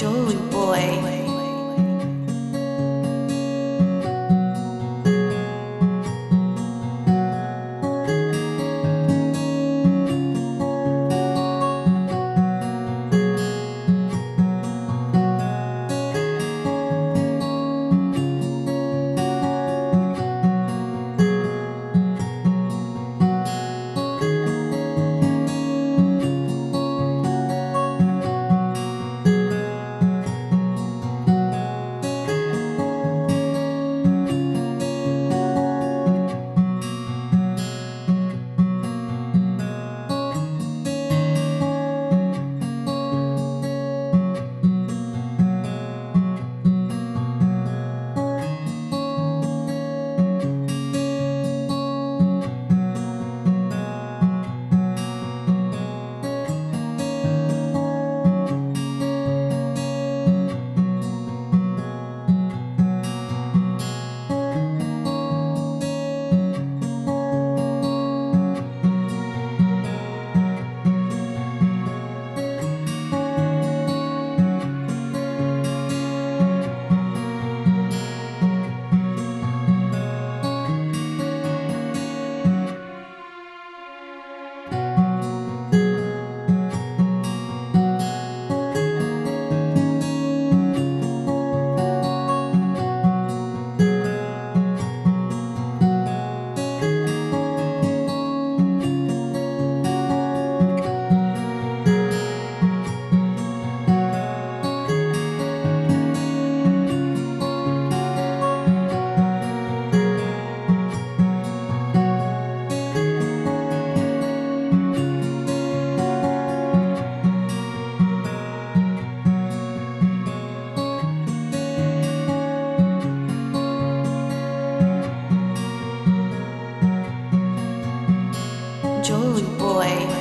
joy boy. Jewelry Boy.